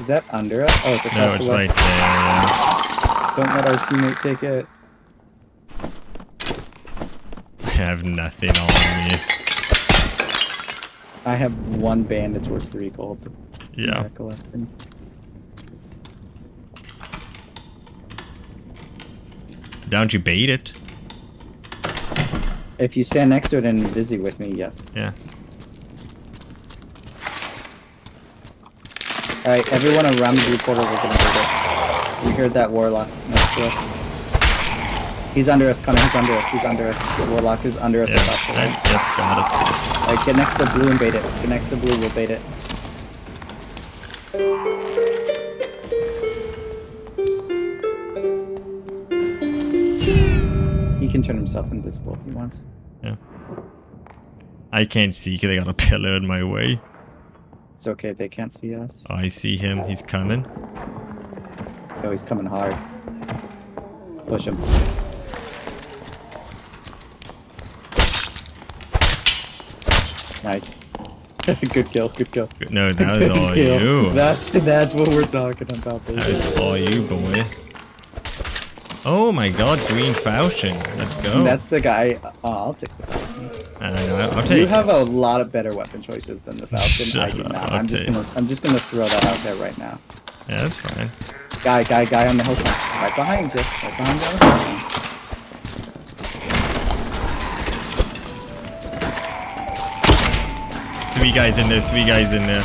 Is that under us? Oh, it's across No, the it's way. right there. Don't let our teammate take it. I have nothing on me. I have one band. It's worth three gold. Yeah. Don't you bait it? If you stand next to it and busy with me, yes. Yeah. Alright, everyone around the blue portal, gonna hit it. We heard that warlock next to us. He's under us, Connor. He's under us. He's under us. The warlock is under us Yeah. I just got it. Alright, get next to the blue and bait it. Get next to the blue, we'll bait it. He can turn himself invisible if he wants. Yeah. I can't see because I got a pillar in my way. It's okay, they can't see us. Oh, I see him. He's coming. Oh, he's coming hard. Push him. Nice. good kill, good kill. No, that was all kill. you. That's that's what we're talking about, baby. That was all you, boy. Oh my god, green Falchion. Let's go. That's the guy. Oh, I'll take the Falcon. I don't know. I'll take You have a lot of better weapon choices than the Falcon. I do not. I'm just gonna I'm just gonna throw that out there right now. Yeah, that's fine. Guy, guy, guy on the hill fence. Right behind you. Right behind you. on the hill fence. Three guys in there, three guys in there.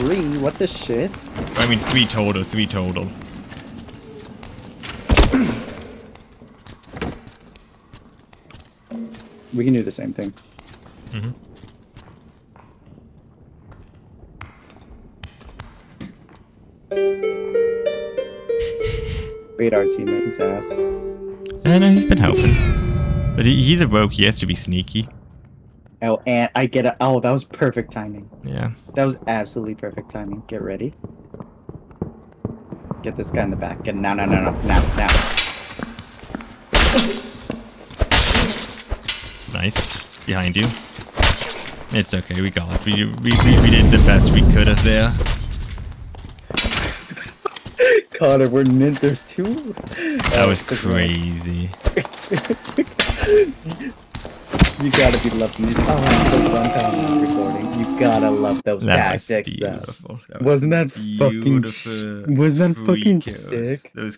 Three? What the shit? I mean, three total, three total. We can do the same thing. Mhm. Bait our teammate's ass. I know he's been helping. But he, he's a rogue, he has to be sneaky. Oh, and I get it. Oh, that was perfect timing. Yeah. That was absolutely perfect timing. Get ready. Get this guy in the back. Get now, now, now, now, now, now. Nice. Behind you. It's okay, we got it. We, we, we, we did the best we could have there. Connor, we're nin. There's two. That was crazy. You gotta be loving these. Oh, the recording. You gotta love those That was tactics, though. beautiful. That was Wasn't that fucking? Wasn't that fucking sick? Those